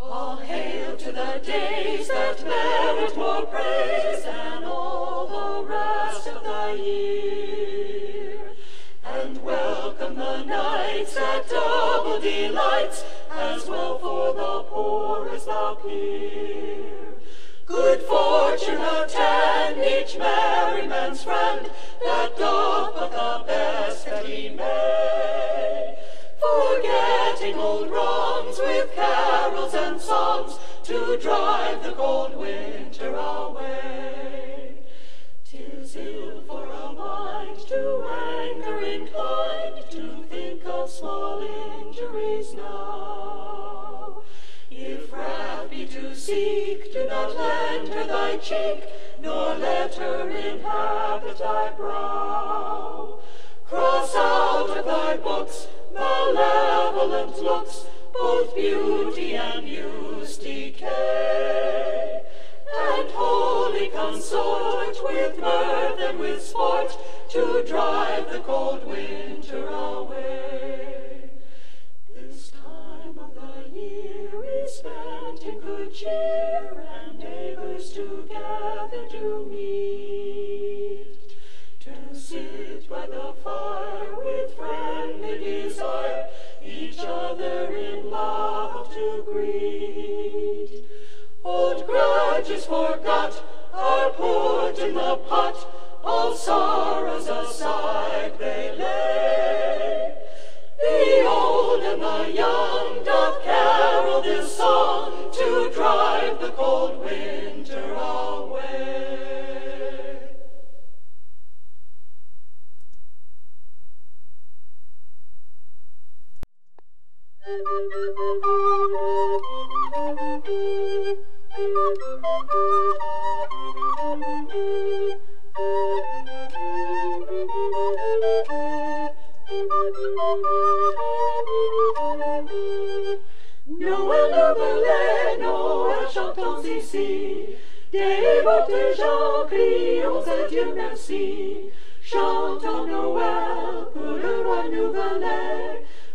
All hail to the days that merit more praise than all the rest of the year. And welcome the nights that double delights, as well for the poor as the peer. Good fortune attend each merry man's friend, that to drive the cold winter away. Tis ill for a mind to anger inclined, to think of small injuries now. If wrath be to seek, do not lend her thy cheek, nor let her inhabit thy brow. Cross out of thy books malevolent looks, both beauty and use decay. And wholly consort with mirth and with sport, to drive the cold winter away. This time of the year is spent in good cheer, and neighbors together do meet. Grudges forgot are put in the pot, all sorrows aside they lay. The old and the young doth carol this song to drive the cold winter away. Noël, Noël, Noël, chantons ici. Dévotés gens, crions à Dieu merci. Chantons Noël pour le roi nouvel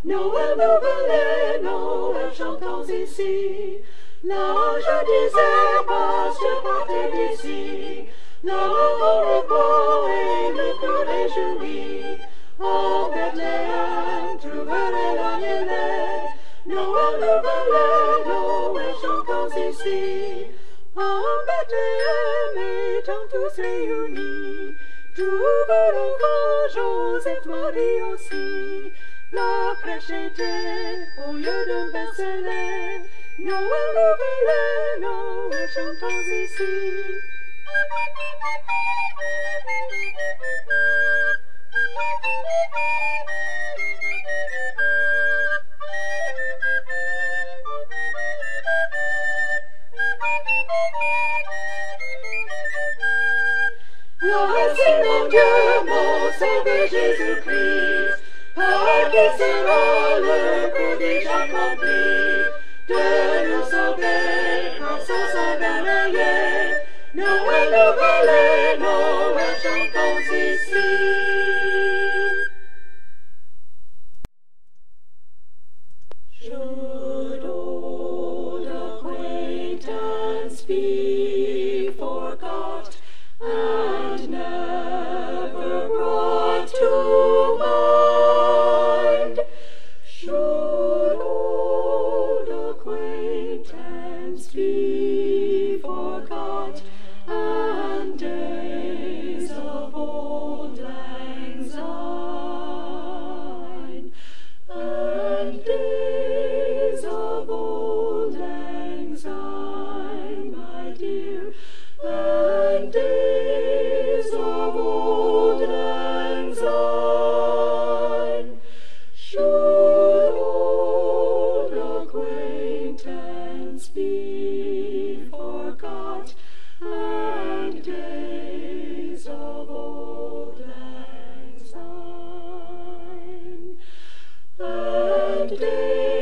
Noël, Noël, Noël, chantons ici. L'âge des herbes se porte d'ici, le repos et le cœur réjoui. En Bethléem, trouverai l'agnelet, nous renouvelons l'eau et chantons ici. En Bethléem, étant tous réunis, trouverons quand Joseph, Marie aussi. La crèche était au lieu d'un bercelet, Noël, Noël, Noël, chantons ici. Voici mon Dieu, mon Sauveur prodige accompli, Should old acquaintance be forgot and sins be forgot, and days of auld lang syne, and days